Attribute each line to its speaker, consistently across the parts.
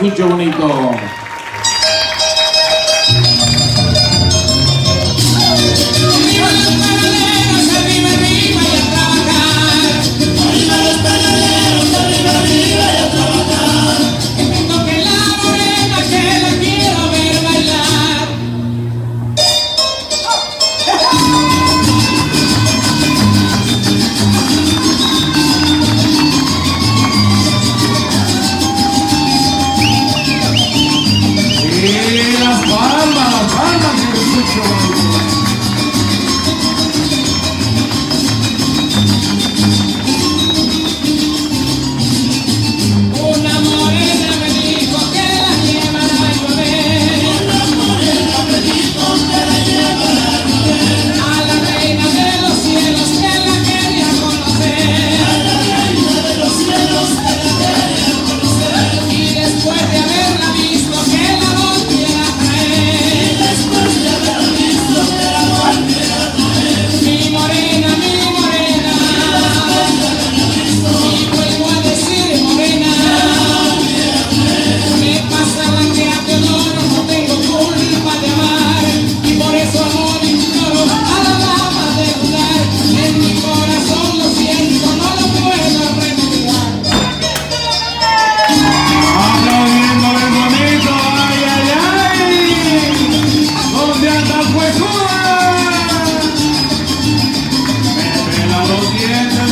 Speaker 1: escucho bonito. Yeah.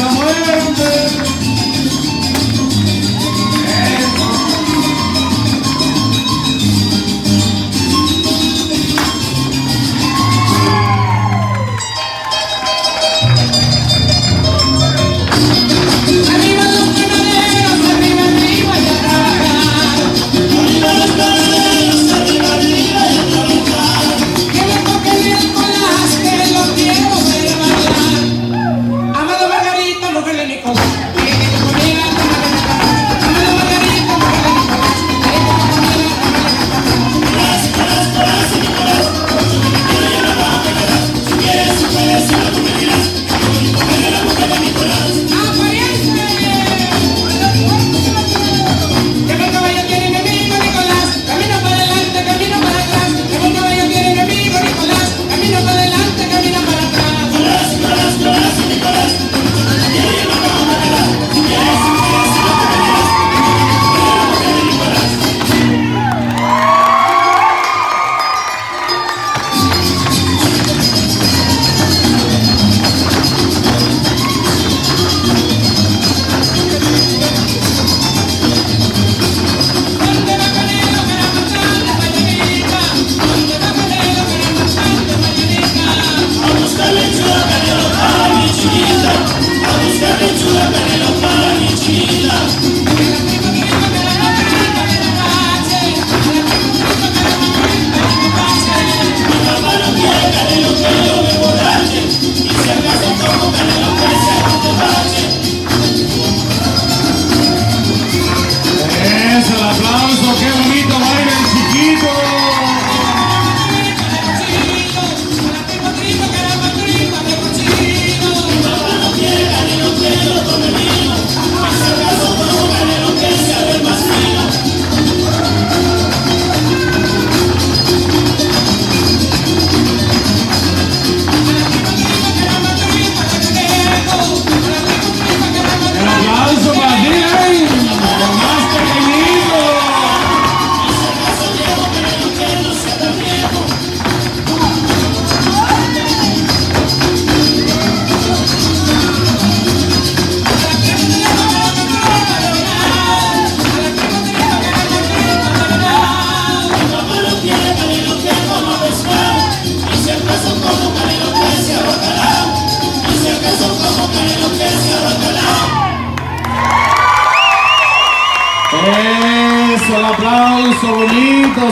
Speaker 1: Eso, el aplauso bonito,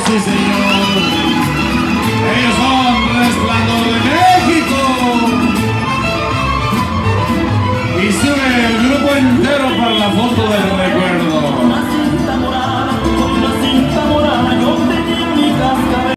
Speaker 1: sí señor. Ellos son Resplandor de México. Y sube el grupo entero para la foto de